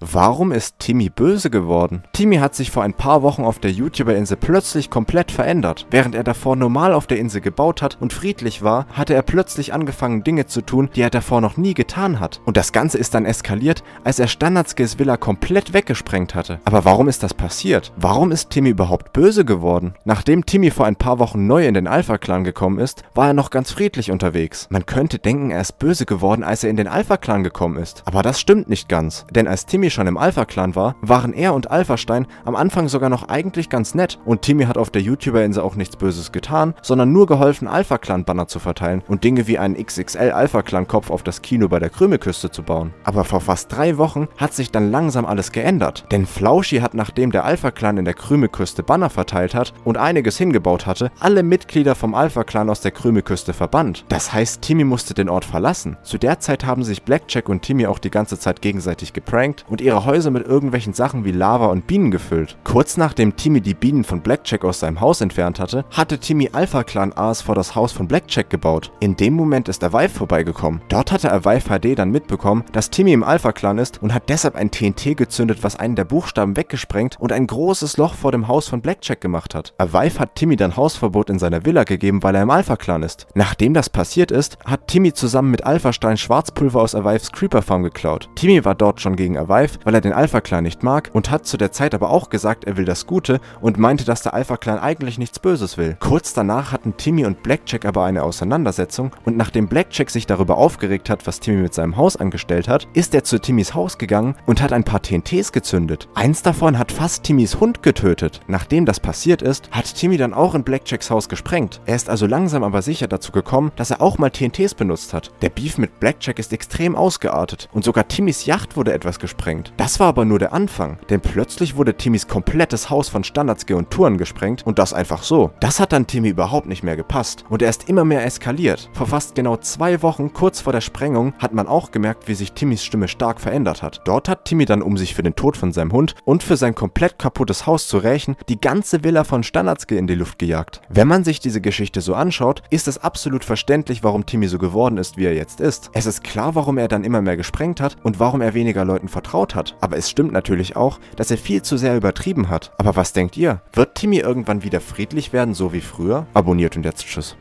Warum ist Timmy böse geworden? Timmy hat sich vor ein paar Wochen auf der YouTuber-Insel plötzlich komplett verändert. Während er davor normal auf der Insel gebaut hat und friedlich war, hatte er plötzlich angefangen Dinge zu tun, die er davor noch nie getan hat. Und das Ganze ist dann eskaliert, als er Standardskills Villa komplett weggesprengt hatte. Aber warum ist das passiert? Warum ist Timmy überhaupt böse geworden? Nachdem Timmy vor ein paar Wochen neu in den Alpha-Clan gekommen ist, war er noch ganz friedlich unterwegs. Man könnte denken, er ist böse geworden, als er in den Alpha-Clan gekommen ist. Aber das stimmt nicht ganz, denn als Timmy Timmy schon im Alpha-Clan war, waren er und Alphastein am Anfang sogar noch eigentlich ganz nett und Timmy hat auf der YouTuber-Insel auch nichts Böses getan, sondern nur geholfen, Alpha-Clan-Banner zu verteilen und Dinge wie einen XXL Alpha-Clan-Kopf auf das Kino bei der Krümelküste zu bauen. Aber vor fast drei Wochen hat sich dann langsam alles geändert, denn Flauschi hat nachdem der Alpha-Clan in der Krümelküste Banner verteilt hat und einiges hingebaut hatte, alle Mitglieder vom Alpha-Clan aus der Krümelküste verbannt. Das heißt, Timmy musste den Ort verlassen. Zu der Zeit haben sich Blackjack und Timmy auch die ganze Zeit gegenseitig geprankt und und ihre Häuser mit irgendwelchen Sachen wie Lava und Bienen gefüllt. Kurz nachdem Timmy die Bienen von Blackjack aus seinem Haus entfernt hatte, hatte Timmy Alpha Clan A's vor das Haus von Blackjack gebaut. In dem Moment ist Avive vorbeigekommen. Dort hatte Avive HD dann mitbekommen, dass Timmy im Alpha Clan ist und hat deshalb ein TNT gezündet, was einen der Buchstaben weggesprengt und ein großes Loch vor dem Haus von Blackjack gemacht hat. Avive hat Timmy dann Hausverbot in seiner Villa gegeben, weil er im Alpha Clan ist. Nachdem das passiert ist, hat Timmy zusammen mit Alpha Stein Schwarzpulver aus Avives Creeper Farm geklaut. Timmy war dort schon gegen Avive Life, weil er den Alpha-Clan nicht mag und hat zu der Zeit aber auch gesagt, er will das Gute und meinte, dass der Alpha-Clan eigentlich nichts Böses will. Kurz danach hatten Timmy und Blackjack aber eine Auseinandersetzung und nachdem Blackjack sich darüber aufgeregt hat, was Timmy mit seinem Haus angestellt hat, ist er zu Timmys Haus gegangen und hat ein paar TNTs gezündet. Eins davon hat fast Timmys Hund getötet. Nachdem das passiert ist, hat Timmy dann auch in Blackjacks Haus gesprengt. Er ist also langsam aber sicher dazu gekommen, dass er auch mal TNTs benutzt hat. Der Beef mit Blackjack ist extrem ausgeartet und sogar Timmys Yacht wurde etwas gesprengt gesprengt. Das war aber nur der Anfang, denn plötzlich wurde Timmys komplettes Haus von Standardskill und Touren gesprengt und das einfach so. Das hat dann Timmy überhaupt nicht mehr gepasst und er ist immer mehr eskaliert. Vor fast genau zwei Wochen, kurz vor der Sprengung, hat man auch gemerkt, wie sich Timmys Stimme stark verändert hat. Dort hat Timmy dann, um sich für den Tod von seinem Hund und für sein komplett kaputtes Haus zu rächen, die ganze Villa von Standardskill in die Luft gejagt. Wenn man sich diese Geschichte so anschaut, ist es absolut verständlich, warum Timmy so geworden ist, wie er jetzt ist. Es ist klar, warum er dann immer mehr gesprengt hat und warum er weniger Leuten vertraut hat. Aber es stimmt natürlich auch, dass er viel zu sehr übertrieben hat. Aber was denkt ihr? Wird Timmy irgendwann wieder friedlich werden, so wie früher? Abonniert und jetzt tschüss.